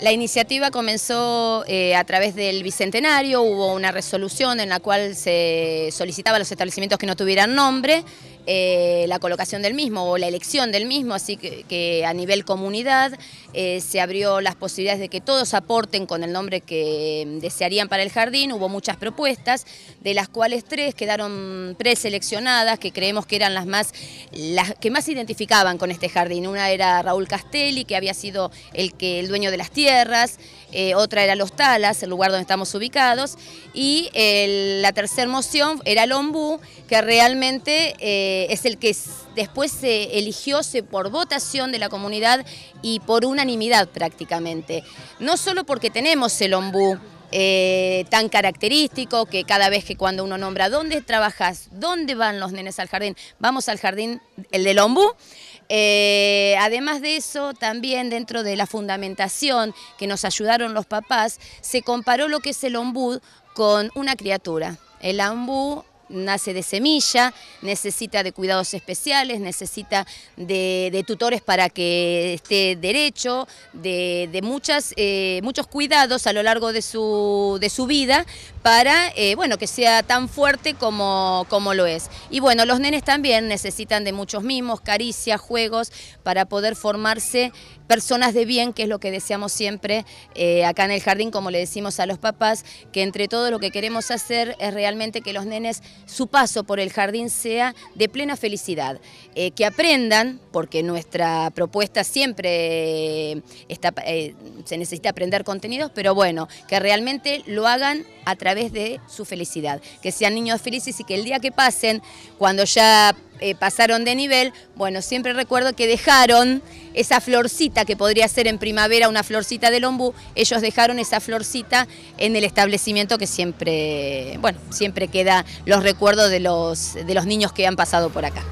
La iniciativa comenzó eh, a través del Bicentenario, hubo una resolución en la cual se solicitaba a los establecimientos que no tuvieran nombre eh, la colocación del mismo o la elección del mismo, así que, a nivel comunidad eh, se abrió las posibilidades de que todos aporten con el nombre que desearían para el jardín, hubo muchas propuestas, de las cuales tres quedaron preseleccionadas, que creemos que eran las más las que más identificaban con este jardín. Una era Raúl Castelli, que había sido el, que, el dueño de las tierras, eh, otra era Los Talas, el lugar donde estamos ubicados, y la tercera moción era el Ombú, que realmente es el que después se eligió por votación de la comunidad y por unanimidad prácticamente. No solo porque tenemos el ombú, eh, tan característico que cada vez que cuando uno nombra dónde trabajas, dónde van los nenes al jardín, vamos al jardín, el del ombú. Eh, además de eso, también dentro de la fundamentación que nos ayudaron los papás, se comparó lo que es el ombú con una criatura. El ombú nace de semilla, necesita de cuidados especiales, necesita de, tutores para que esté derecho, de, muchas, eh, muchos cuidados a lo largo de su, de su vida para eh, bueno, que sea tan fuerte como, como lo es. Y bueno, los nenes también necesitan de muchos mimos, caricias, juegos, para poder formarse personas de bien, que es lo que deseamos siempre eh, acá en el jardín, como le decimos a los papás, que entre todo lo que queremos hacer es realmente que los nenes, su paso por el jardín sea de plena felicidad, eh, que aprendan, porque nuestra propuesta siempre está, se necesita aprender contenidos, pero bueno, que realmente lo hagan a través de su felicidad, que sean niños felices y que el día que pasen, cuando ya eh, pasaron de nivel, bueno, siempre recuerdo que dejaron esa florcita que podría ser en primavera una florcita del ombú, ellos dejaron esa florcita en el establecimiento que siempre, bueno, siempre queda los recuerdos de los, de los niños que han pasado por acá.